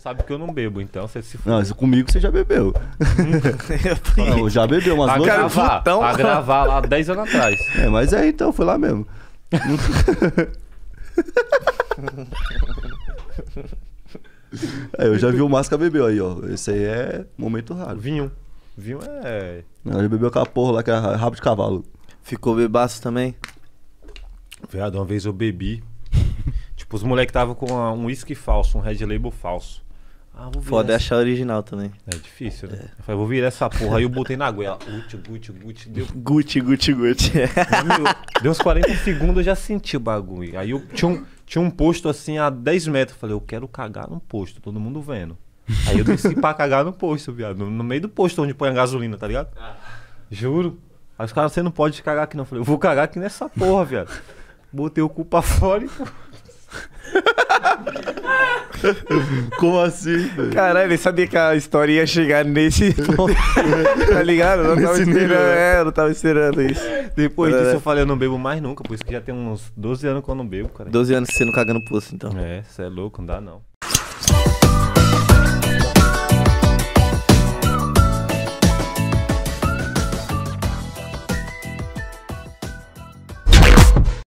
sabe que eu não bebo, então você se Não, isso comigo você já bebeu. Não, já bebeu umas duas cara, vezes. gravar, pra gravar lá 10 anos atrás. É, mas é, então, foi lá mesmo. É, eu já vi o Masca bebeu aí, ó. Esse aí é momento raro. Vinho. Vinho é. Não, já bebeu aquela porra lá que é rabo de cavalo. Ficou bebaço também? Viado, uma vez eu bebi. tipo, os moleques estavam com uma- um whisky falso, um red label falso. Ah, vou virar Foda é essa- achar original também. É difícil, né? Eu falei, vou virar essa porra. Aí eu botei na goela. Gucci, Gucci, Gucci. Deu, Gucci, Gucci, Gucci. Meu, deu uns 40 segundos, eu já senti o bagulho. Aí eu tinha um, tinha um posto assim a 10 metros. Eu falei, eu quero cagar num posto, todo mundo vendo. Aí eu desci pra cagar no posto, viado. No, no meio do posto onde põe a gasolina, tá ligado? Juro. Aí os caras, você não pode cagar aqui não. Eu falei, eu vou cagar aqui nessa porra, viado. Botei o cu pra fora e. Como assim, velho? Caralho, ele sabia que a história ia chegar nesse ponto. tá ligado? Eu não tava esperando. nível? É, eu não tava esperando isso. Depois disso É. eu falei, eu não bebo mais nunca. Por isso que já tem uns 12 anos que eu não bebo, cara. 12 anos sendo cagando poço, então. É, você é louco, não dá não.